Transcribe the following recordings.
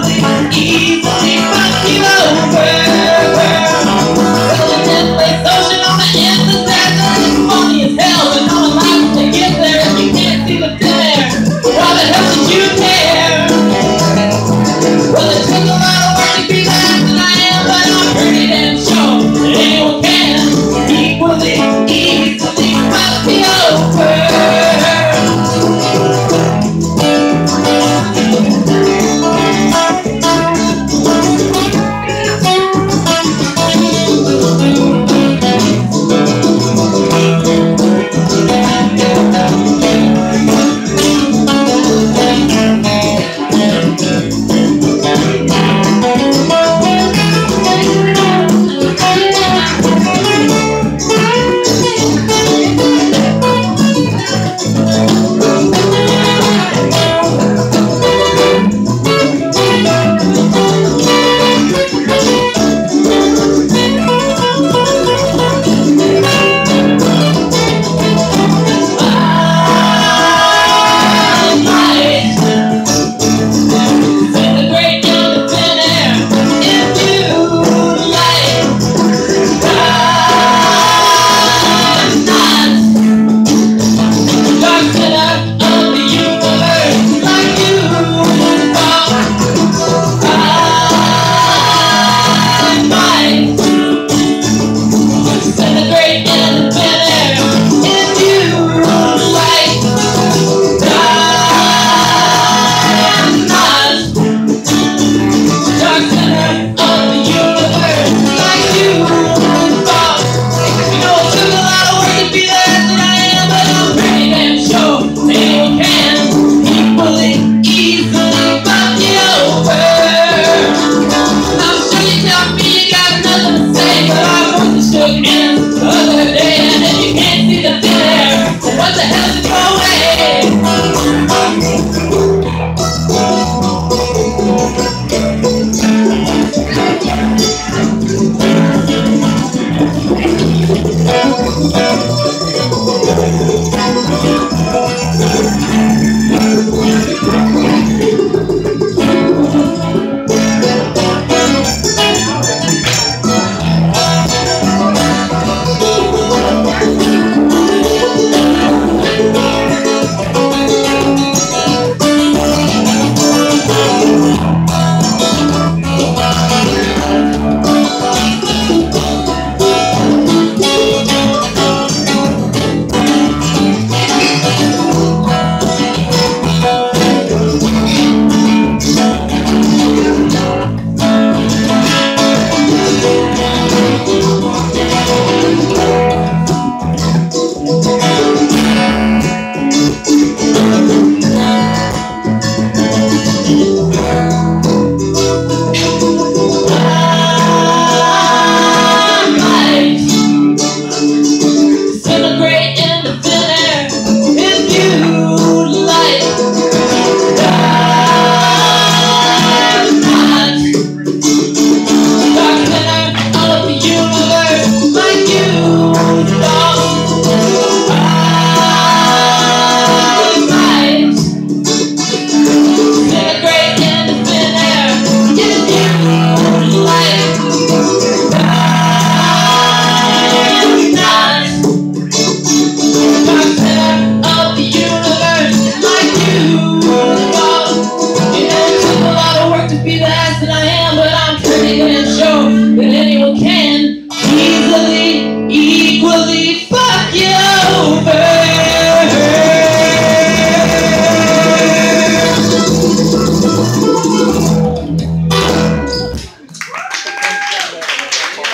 I'll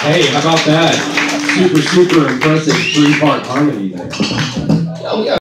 Hey, how about that? Super, super impressive three-part harmony there. Oh, yeah.